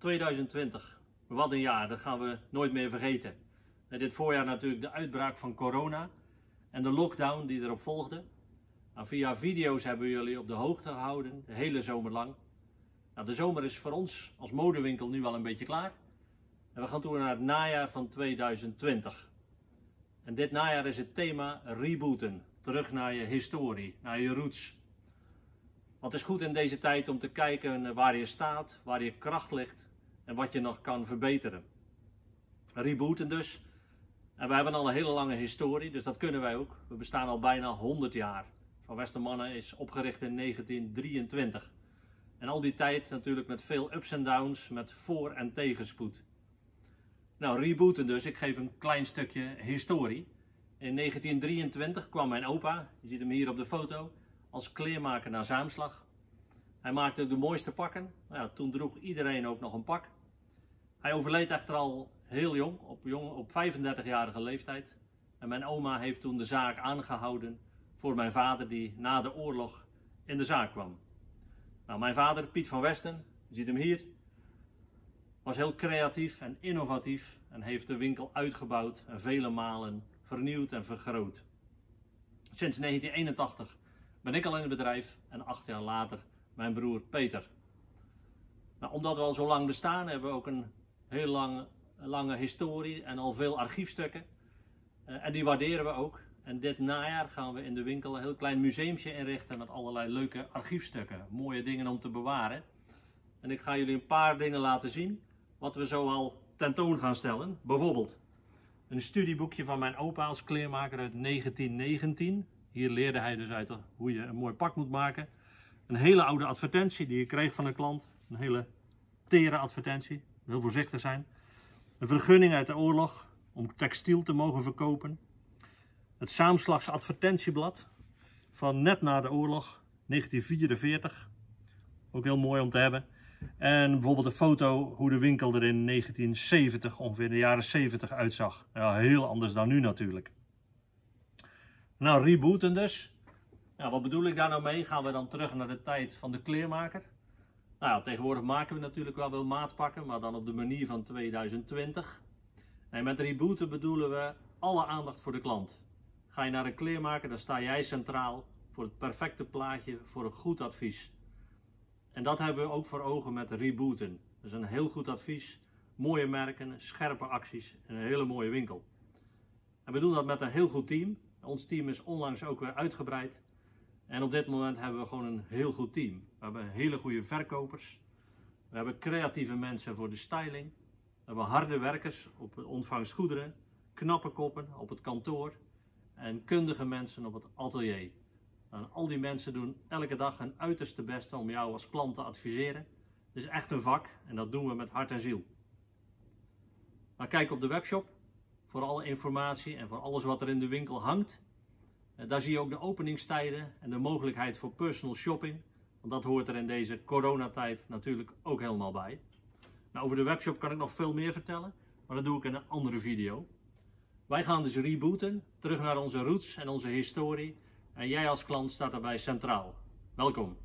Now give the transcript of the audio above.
2020. Wat een jaar, dat gaan we nooit meer vergeten. Dit voorjaar natuurlijk de uitbraak van corona en de lockdown die erop volgde. Nou, via video's hebben we jullie op de hoogte gehouden, de hele zomer lang. Nou, de zomer is voor ons als modewinkel nu wel een beetje klaar. En we gaan toe naar het najaar van 2020. En dit najaar is het thema rebooten. Terug naar je historie, naar je roots. Want het is goed in deze tijd om te kijken waar je staat, waar je kracht ligt en wat je nog kan verbeteren. Rebooten dus. En we hebben al een hele lange historie, dus dat kunnen wij ook. We bestaan al bijna 100 jaar. Van Westermannen is opgericht in 1923. En al die tijd natuurlijk met veel ups en downs, met voor- en tegenspoed. Nou, rebooten dus. Ik geef een klein stukje historie. In 1923 kwam mijn opa, je ziet hem hier op de foto, als kleermaker naar Zaamslag. Hij maakte de mooiste pakken. Nou toen droeg iedereen ook nog een pak. Hij overleed echter al heel jong, op, jong, op 35-jarige leeftijd. En mijn oma heeft toen de zaak aangehouden voor mijn vader die na de oorlog in de zaak kwam. Nou, mijn vader, Piet van Westen, je ziet hem hier, was heel creatief en innovatief en heeft de winkel uitgebouwd en vele malen vernieuwd en vergroot. Sinds 1981 ben ik al in het bedrijf en acht jaar later mijn broer Peter. Nou, omdat we al zo lang bestaan, hebben we ook een heel lange, lange historie en al veel archiefstukken. Uh, en die waarderen we ook. En dit najaar gaan we in de winkel een heel klein museumje inrichten met allerlei leuke archiefstukken. Mooie dingen om te bewaren. En ik ga jullie een paar dingen laten zien wat we zo al tentoon gaan stellen. Bijvoorbeeld een studieboekje van mijn opa als kleermaker uit 1919. Hier leerde hij dus uit hoe je een mooi pak moet maken. Een hele oude advertentie die ik kreeg van een klant. Een hele tere advertentie. Heel voorzichtig zijn. Een vergunning uit de oorlog om textiel te mogen verkopen. Het Saamslags advertentieblad van net na de oorlog, 1944. Ook heel mooi om te hebben. En bijvoorbeeld een foto hoe de winkel er in 1970, ongeveer de jaren 70 uitzag. Ja, heel anders dan nu natuurlijk. Nou, rebooten dus. Ja, wat bedoel ik daar nou mee? Gaan we dan terug naar de tijd van de kleermaker? Nou tegenwoordig maken we natuurlijk wel wel maatpakken, maar dan op de manier van 2020. En met rebooten bedoelen we alle aandacht voor de klant. Ga je naar een kleermaker, dan sta jij centraal voor het perfecte plaatje, voor een goed advies. En dat hebben we ook voor ogen met rebooten. Dus een heel goed advies, mooie merken, scherpe acties en een hele mooie winkel. En we doen dat met een heel goed team. Ons team is onlangs ook weer uitgebreid. En op dit moment hebben we gewoon een heel goed team. We hebben hele goede verkopers. We hebben creatieve mensen voor de styling. We hebben harde werkers op ontvangst goederen. Knappe koppen op het kantoor. En kundige mensen op het atelier. En al die mensen doen elke dag hun uiterste beste om jou als klant te adviseren. Het is echt een vak en dat doen we met hart en ziel. Maar kijk op de webshop voor alle informatie en voor alles wat er in de winkel hangt. Daar zie je ook de openingstijden en de mogelijkheid voor personal shopping. Want dat hoort er in deze coronatijd natuurlijk ook helemaal bij. Nou, over de webshop kan ik nog veel meer vertellen, maar dat doe ik in een andere video. Wij gaan dus rebooten, terug naar onze roots en onze historie. En jij als klant staat daarbij centraal. Welkom.